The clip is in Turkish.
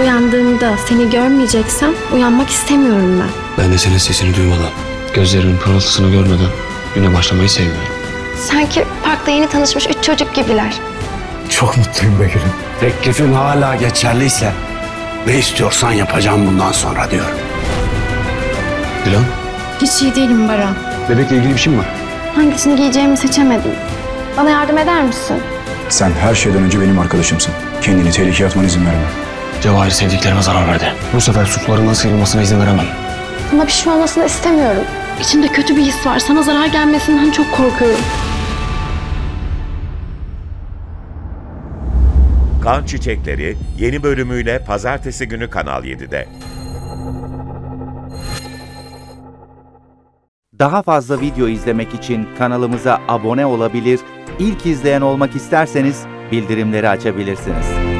Uyandığımda seni görmeyeceksem uyanmak istemiyorum ben. Ben de senin sesini duymadan, gözlerinin pırıltısını görmeden güne başlamayı sevmiyorum. Sanki parkta yeni tanışmış üç çocuk gibiler. Çok mutluyum be gülüm. Teklifin hala geçerliyse ne istiyorsan yapacağım bundan sonra diyorum. Dilan, Hiç iyi değilim Baran. bebekle ilgili bir şey mi var? Hangisini giyeceğimi seçemedim. Bana yardım eder misin? Sen her şeyden önce benim arkadaşımsın. Kendini tehlikeye atman izin verme. Cevahir sevdiklerime zarar verdi. Bu sefer suçlarından sıyrılmasına izin veremem. Sana bir şey olmasını istemiyorum. İçimde kötü bir his var. Sana zarar gelmesinden çok korkuyorum. Kan Çiçekleri yeni bölümüyle pazartesi günü Kanal 7'de. Daha fazla video izlemek için kanalımıza abone olabilir, ilk izleyen olmak isterseniz bildirimleri açabilirsiniz.